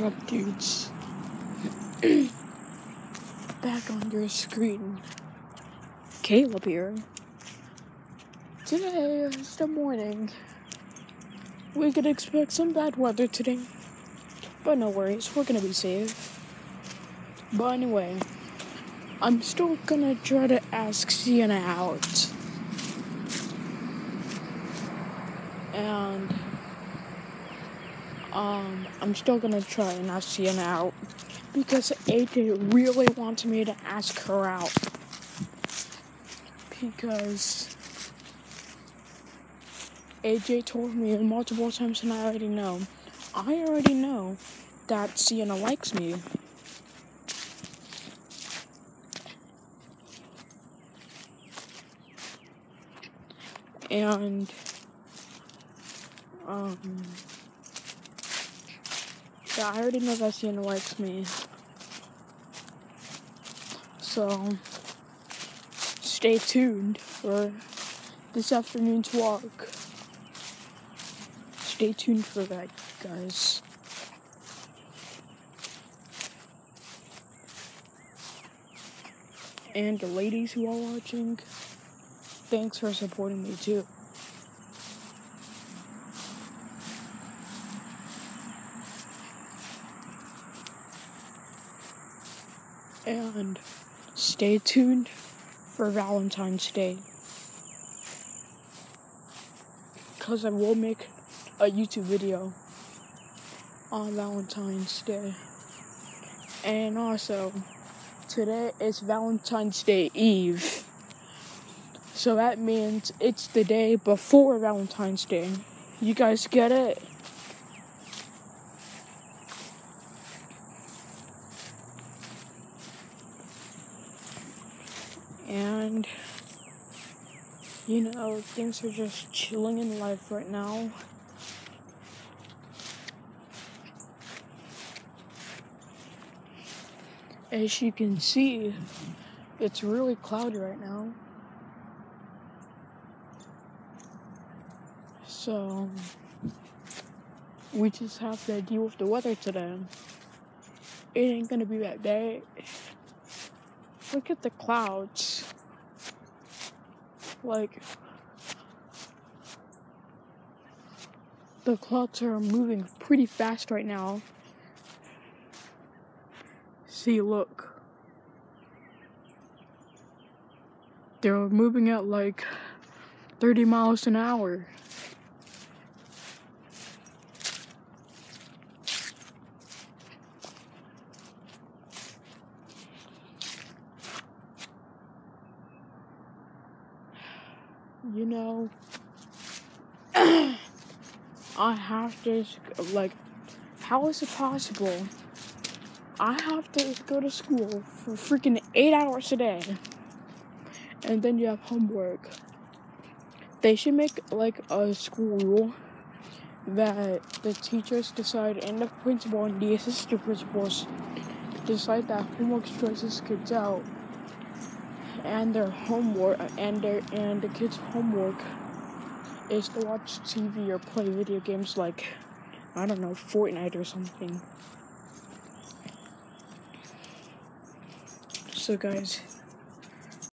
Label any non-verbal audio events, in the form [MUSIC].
What up, dudes? [CLEARS THROAT] Back on your screen. Caleb here. Today is the morning. We could expect some bad weather today. But no worries, we're gonna be safe. But anyway, I'm still gonna try to ask Sienna out. And um, I'm still gonna try and ask Sienna out because AJ really wants me to ask her out because AJ told me multiple times and I already know. I already know that Sienna likes me. And um yeah, I already know that Sienna likes me. So stay tuned for this afternoon's walk. Stay tuned for that, guys. And the ladies who are watching, thanks for supporting me too. And stay tuned for Valentine's Day. Because I will make a YouTube video on Valentine's Day. And also, today is Valentine's Day Eve. So that means it's the day before Valentine's Day. You guys get it? And, you know, things are just chilling in life right now. As you can see, it's really cloudy right now. So, we just have to deal with the weather today. It ain't gonna be that bad. Look at the clouds. Like, the clouds are moving pretty fast right now. See, look. They're moving at like 30 miles an hour. You know, [CLEARS THROAT] I have to, like, how is it possible? I have to go to school for freaking eight hours a day. And then you have homework. They should make like a school rule that the teachers decide and the principal and the assistant principals decide that homework stresses kids out and their homework and their and the kids' homework is to watch TV or play video games like I don't know, Fortnite or something. So guys,